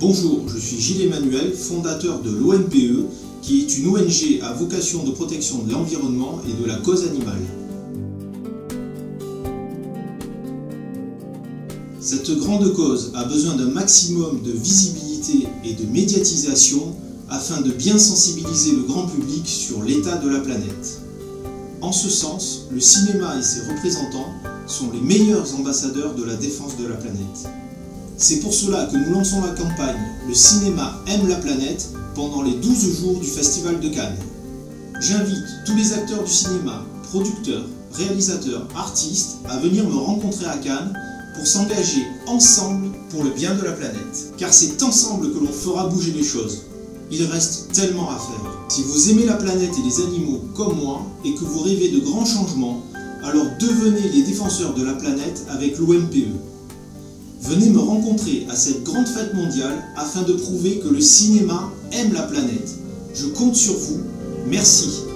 Bonjour, je suis Gilles Emmanuel, fondateur de l'ONPE, qui est une ONG à vocation de protection de l'environnement et de la cause animale. Cette grande cause a besoin d'un maximum de visibilité et de médiatisation afin de bien sensibiliser le grand public sur l'état de la planète. En ce sens, le cinéma et ses représentants sont les meilleurs ambassadeurs de la défense de la planète. C'est pour cela que nous lançons la campagne Le cinéma aime la planète pendant les 12 jours du Festival de Cannes. J'invite tous les acteurs du cinéma, producteurs, réalisateurs, artistes à venir me rencontrer à Cannes pour s'engager ensemble pour le bien de la planète. Car c'est ensemble que l'on fera bouger les choses. Il reste tellement à faire. Si vous aimez la planète et les animaux comme moi et que vous rêvez de grands changements, alors devenez les défenseurs de la planète avec l'OMPE. Venez me rencontrer à cette grande fête mondiale afin de prouver que le cinéma aime la planète. Je compte sur vous. Merci.